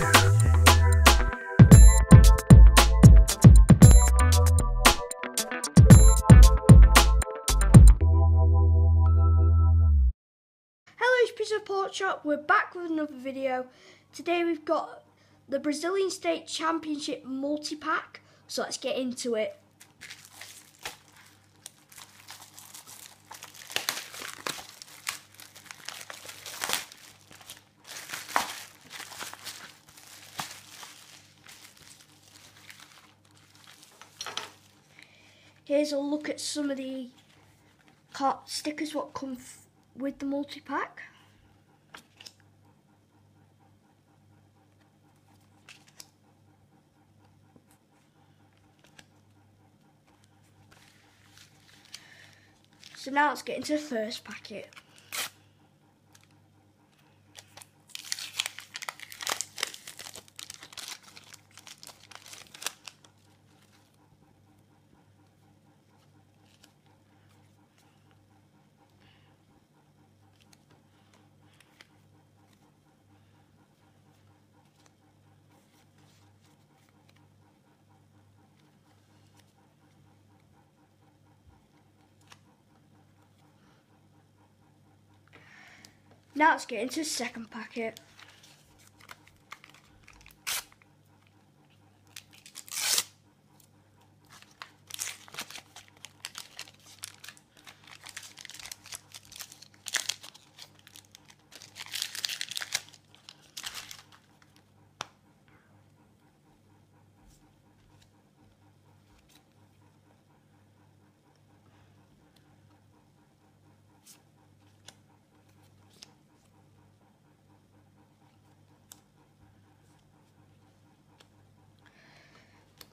Hello, Pizza Pork Chop. We're back with another video. Today we've got the Brazilian State Championship multi-pack. So let's get into it. Here's a look at some of the cart stickers what come with the multi-pack. So now let's get into the first packet. Now let's get into the second packet.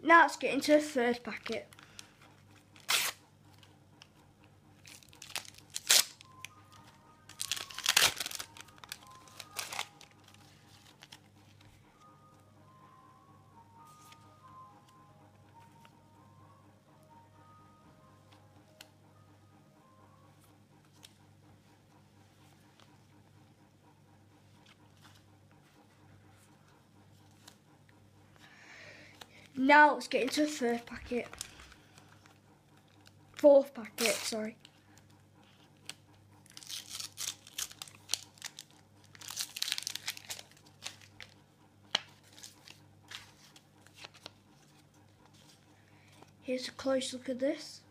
Now let's get into the third packet. Now let's get into the third packet. Fourth packet, sorry. Here's a close look at this.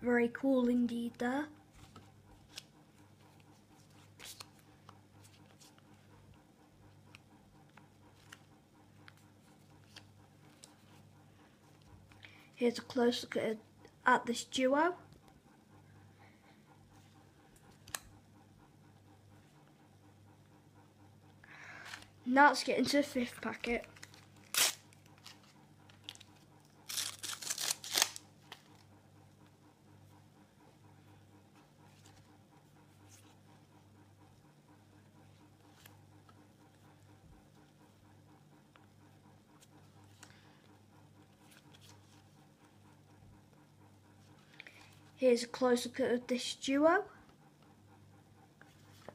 Very cool indeed there. Here's a close look at, at this duo. Now let's get into the fifth packet. Here's a close look at this duo.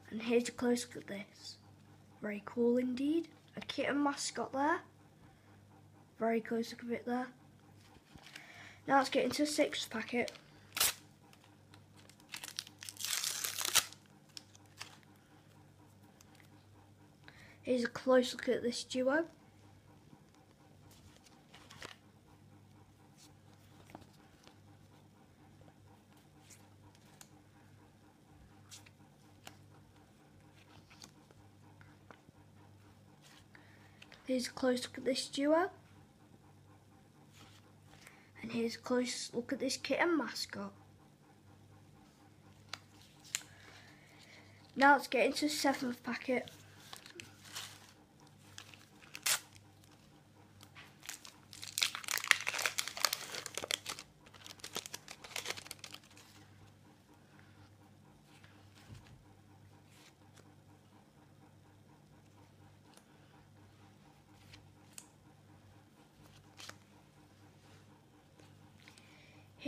And here's a close look at this. Very cool indeed. A kitten mascot there. Very close look at it there. Now let's get into the sixth packet. Here's a close look at this duo. Here's a close look at this duo. And here's a close look at this kitten mascot. Now let's get into the seventh packet.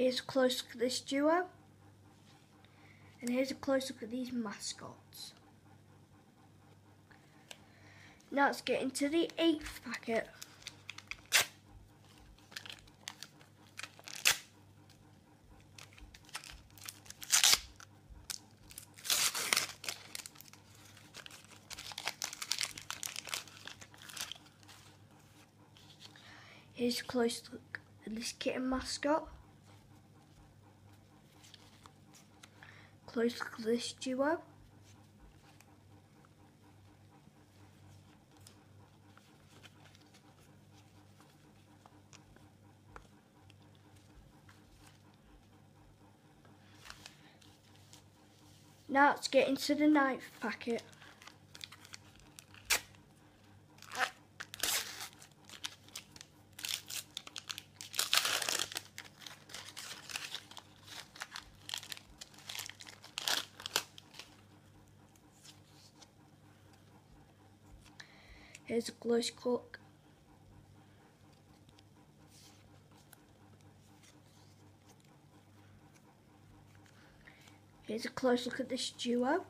Here's a close look at this duo. And here's a close look at these mascots. Now let's get into the eighth packet. Here's a close look at this kitten mascot. Close this duo. Now let's get into the ninth packet. Here's a close look. Here's a close look at this duo.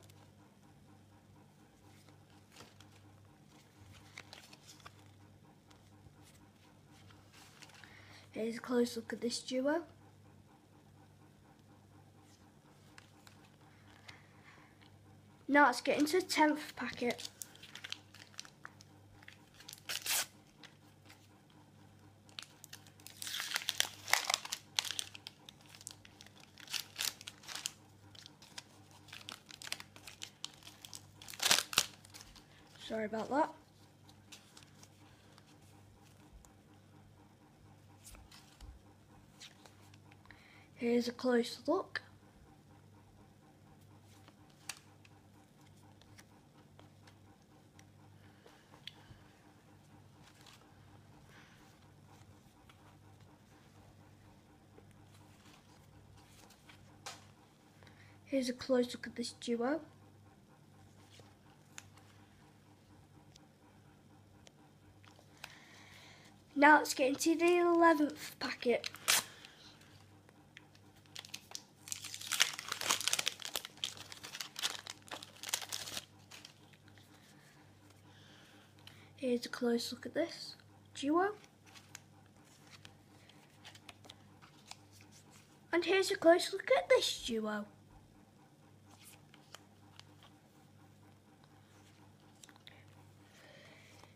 Here's a close look at this duo. Now let's get into the 10th packet. Sorry about that. Here's a close look. Here's a close look at this duo. Now let's get into the 11th packet. Here's a close look at this duo. And here's a close look at this duo.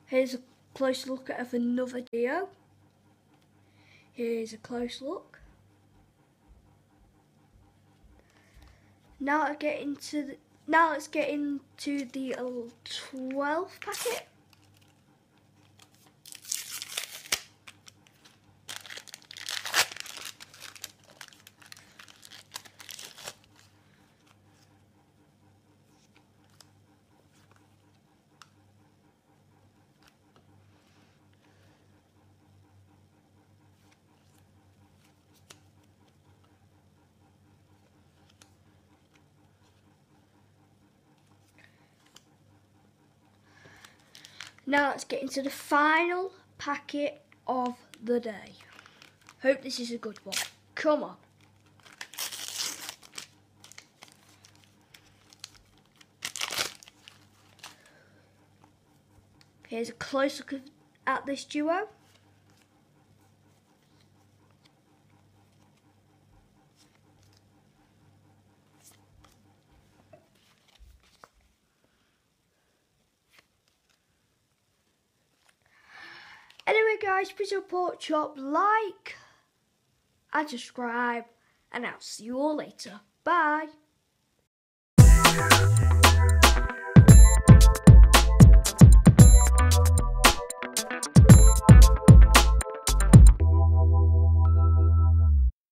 Here's a close look at another duo. Here's a close look. Now I get into the, now let's get into the 12th packet. Now let's get into the final packet of the day. Hope this is a good one. Come on. Here's a close look at this duo. Anyway guys, please support Chop, like and subscribe and I'll see you all later. Bye.